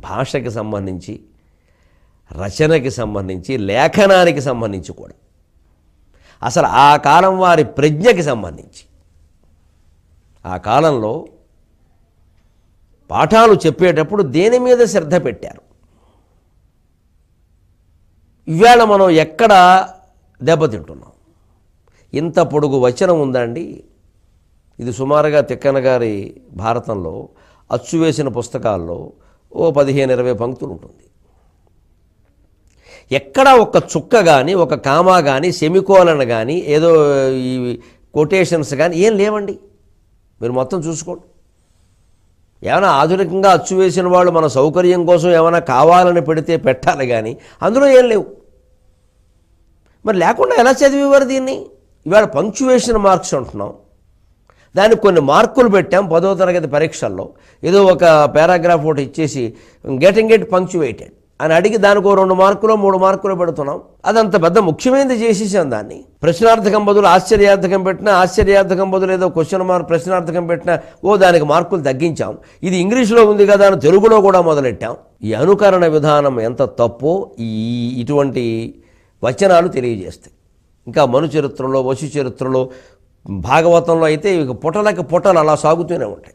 భాషకి సంబంధించి రచనకి సంబంధించి లేఖనానికి సంబంధించి కూడా. అసలు ఆ కాలం వారి ప్రజ్ఞకి సంబంధించి. ఆ కాలంలో పాఠాలు చెప్పేటప్పుడు దేని మీద శ్రద్ధ పెట్టారు? ఇవాళ మనం ఎక్కడ దెబ్బతింటున్నాం? ఇంత పొడుగు వచనం ఉందండి. ఇది సుమారుగా తిక్కన గారి భారతంలో అచ్చు వేసిన పుస్తకాల్లో ఓ పదిహేను ఇరవై పంక్తులు ఉంటుంది. ఎక్కడ ఒక చుక్క కానీ ఒక కామా కానీ సెమికోలన్ కానీ ఏదో ఈ కొటేషన్స్ కానీ ఏం లేవండి. మీరు మొత్తం చూసుకోండి. ఏమైనా ఆధునికంగా అచ్చు వేసిన వాళ్ళు మన సౌకర్యం కోసం ఏమైనా కావాలని పెడితే పెట్టాలి కానీ అందులో ఏం లేవు. మరి లేకుండా ఎలా చదివేవారు దీన్ని? ఇవాళ పంక్చువేషన్ మార్క్స్ అంటున్నాం. దానికి కొన్ని మార్కులు పెట్టాం పదో తరగతి పరీక్షల్లో. ఏదో ఒక పారాగ్రాఫ్ ఒకటి ఇచ్చేసి గెటింగ్ గెట్ పంక్చువేటెడ్ అని అడిగి దానికి రెండు మార్కులు మూడు మార్కులు పెడుతున్నాం. అదంత పెద్ద ముఖ్యమైనది చేసేసాం దాన్ని. ప్రశ్నార్థకం బదులు ఆశ్చర్యార్థకం పెట్టినా ఆశ్చర్యార్థకం బదులు ఏదో క్వశ్చన్ మార్క్ ప్రశ్నార్థకం పెట్టినా ఓ దానికి మార్కులు తగ్గించాం. ఇది ఇంగ్లీష్లో ఉంది కదా అని తెలుగులో కూడా మొదలెట్టాం. ఈ అనుకరణ విధానం ఎంత తప్పో ఈ ఇటువంటి వచనాలు తెలియజేస్తాయి. ఇంకా మను చరిత్రలో వశు చరిత్రలో భాగవతంలో అయితే ఇక పుటలకి పుటలు అలా సాగుతూనే ఉంటాయి.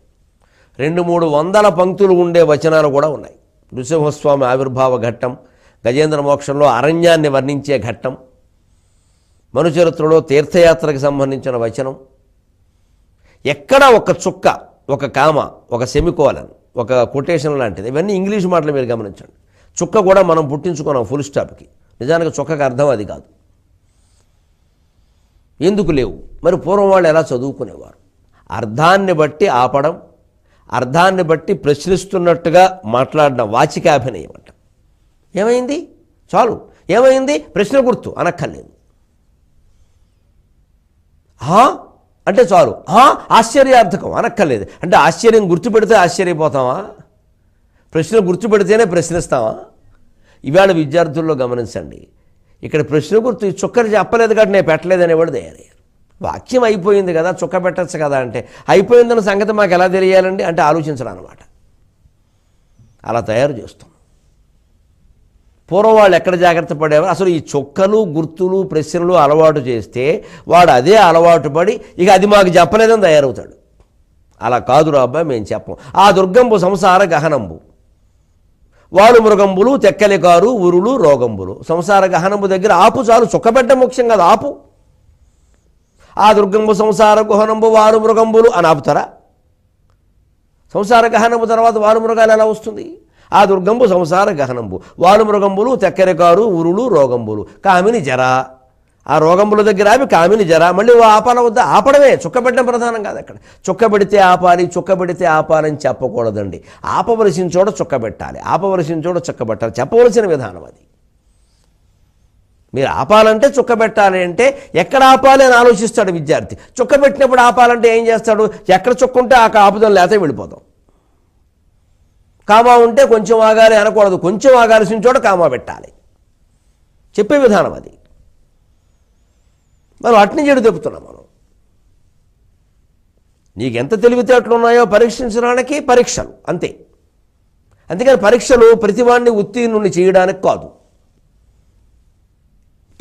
రెండు మూడు వందల పంక్తులు ఉండే వచనాలు కూడా ఉన్నాయి. నృసింహస్వామి ఆవిర్భావ ఘట్టం గజేంద్ర మోక్షంలో అరణ్యాన్ని వర్ణించే ఘట్టం మనుచరిత్రలో తీర్థయాత్రకు సంబంధించిన వచనం. ఎక్కడ ఒక చుక్క ఒక కామ ఒక సెమికోలన్ ఒక కొటేషన్ లాంటిది ఇవన్నీ ఇంగ్లీష్ మాటలు మీరు గమనించండి. చుక్క కూడా మనం పుట్టించుకున్నాం ఫుల్ స్టాప్కి నిజానికి చుక్కకి అర్థం అది కాదు. ఎందుకు లేవు? మరి పూర్వం వాళ్ళు ఎలా చదువుకునేవారు? అర్థాన్ని బట్టి ఆపడం అర్థాన్ని బట్టి ప్రశ్నిస్తున్నట్టుగా మాట్లాడిన వాచికాభినయం అంట. ఏమైంది? చాలు. ఏమైంది? ప్రశ్న గుర్తు అనక్కర్లేదు. అంటే చాలు. హా ఆశ్చర్యార్థకం అనక్కర్లేదు. అంటే ఆశ్చర్యం గుర్తుపెడితే ఆశ్చర్యపోతామా? ప్రశ్న గుర్తుపెడితేనే ప్రశ్నిస్తామా? ఇవాళ విద్యార్థుల్లో గమనించండి. ఇక్కడ ప్రశ్న గుర్తు ఈ చుక్కని చెప్పలేదు కాబట్టి నేను పెట్టలేదనేవాడు తయారయ్యారు వాక్యం అయిపోయింది కదా చుక్క పెట్టచ్చు కదా అంటే అయిపోయిందన్న సంగతి మాకు ఎలా తెలియాలండి అంటే ఆలోచించడం అనమాట అలా తయారు చేస్తాం. పూర్వం వాళ్ళు ఎక్కడ జాగ్రత్త పడేవారు? అసలు ఈ చొక్కలు గుర్తులు ప్రశ్నలు అలవాటు చేస్తే వాడు అదే అలవాటు పడి ఇక అది మాకు చెప్పలేదని తయారవుతాడు. అలా కాదురా అబ్బాయి మేము చెప్పం. ఆ దుర్గంబు సంసార గహనంబు. వాడు మృగంబులు తెక్కలి కారు ఉరులు రోగంబులు. సంసార గహనంబు దగ్గర ఆపు చాలు చుక్కబెట్ట ముఖ్యం కదా ఆపు. ఆ దుర్గంబు సంసార గుహనంబు వారు మృగంబులు అని ఆపుతారా? సంసార గహనంబు తర్వాత వారు మృగాలు ఎలా వస్తుంది? ఆ దుర్గంబు సంసార గహనంబు. వారు మృగంబులు తెక్కరికారు ఉరులు రోగంబులు. కామిని జర. ఆ రోగంబుల దగ్గర ఆపి కామిని జర. మళ్ళీ ఆపాల వద్ద ఆపడమే. చుక్కబెట్టడం ప్రధానం కాదు అక్కడ. చుక్కబెడితే ఆపాలి చుక్కబెడితే ఆపాలని చెప్పకూడదండి. ఆపవలసిన చోట చుక్కబెట్టాలి ఆపవలసిన చోట చుక్కబెట్టాలి చెప్పవలసిన విధానం అది. మీరు ఆపాలంటే చుక్క పెట్టాలి అంటే ఎక్కడ ఆపాలి అని ఆలోచిస్తాడు విద్యార్థి. చుక్క పెట్టినప్పుడు ఆపాలంటే ఏం చేస్తాడు? ఎక్కడ చుక్క ఉంటే ఆ ఆపుదం లేతే వెళ్ళిపోతాం. కామా ఉంటే కొంచెం ఆగాలి అనకూడదు. కొంచెం ఆగాల్సిన చోట కామా పెట్టాలి. చెప్పే విధానం అది. మనం అట్ని చెడు చెబుతున్నాం మనం. నీకెంత తెలివితేటలు ఉన్నాయో పరీక్షించడానికి పరీక్షలు అంతే. అందుకని పరీక్షలు ప్రతివాడిని ఉత్తీర్ణుని చేయడానికి కాదు.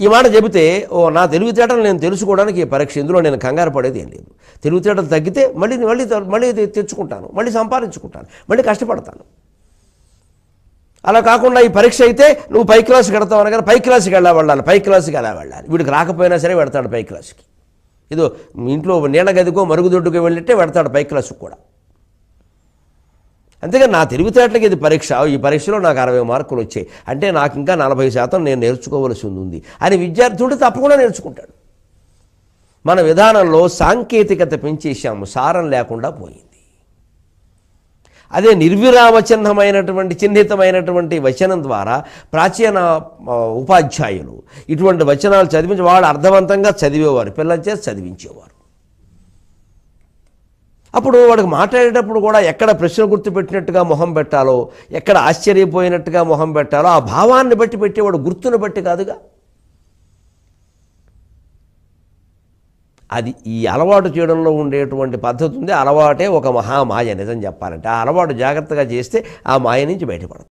ఈ మాట చెబితే ఓ నా తెలివితేటలు నేను తెలుసుకోవడానికి ఈ పరీక్ష ఇందులో నేను కంగారు పడేది ఏం లేదు. తెలివితేటలు తగ్గితే మళ్ళీ మళ్ళీ మళ్ళీ తెచ్చుకుంటాను మళ్ళీ సంపాదించుకుంటాను మళ్ళీ కష్టపడతాను. అలా కాకుండా ఈ పరీక్ష అయితే నువ్వు పై క్లాస్కి వెడతావు అనగానే పై క్లాస్కి ఎలా వెళ్ళాలి పై క్లాస్కి ఎలా వెళ్ళాలి? వీడికి రాకపోయినా సరే వెడతాడు పై క్లాస్కి. ఏదో ఇంట్లో నీళ్ళ గదికో మరుగుదొడ్డుకో వెళ్ళిట్టే పెడతాడు పై క్లాస్కి కూడా. అంతేగా నా తెలివితేటలకి ఇది పరీక్ష. ఈ పరీక్షలో నాకు అరవై మార్కులు వచ్చాయి. అంటే నాకు ఇంకా నలభై శాతం నేను నేర్చుకోవలసి ఉంది అని విద్యార్థుడు తప్పకుండా నేర్చుకుంటాడు. మన విధానంలో సాంకేతికత పెంచేసాము సారం లేకుండా పోయింది. అదే నిర్విరామ చిహ్నమైనటువంటి చిహ్నితమైనటువంటి వచనం ద్వారా ప్రాచీన ఉపాధ్యాయులు ఇటువంటి వచనాలు చదివించి వాళ్ళు అర్థవంతంగా చదివేవారు. పిల్లల చేసి చదివించేవారు. అప్పుడు వాడికి మాట్లాడేటప్పుడు కూడా ఎక్కడ ప్రశ్న గుర్తుపెట్టినట్టుగా మొహం పెట్టాలో ఎక్కడ ఆశ్చర్యపోయినట్టుగా మొహం పెట్టాలో ఆ భావాన్ని బట్టి పెట్టేవాడు గుర్తును బట్టి కాదుగా. అది ఈ అలవాటు చేయడంలో ఉండేటువంటి పద్ధతి ఉంది. అలవాటే ఒక మహామాయ నిజం చెప్పాలంటే. ఆ అలవాటు జాగ్రత్తగా చేస్తే ఆ మాయ నుంచి బయటపడదు.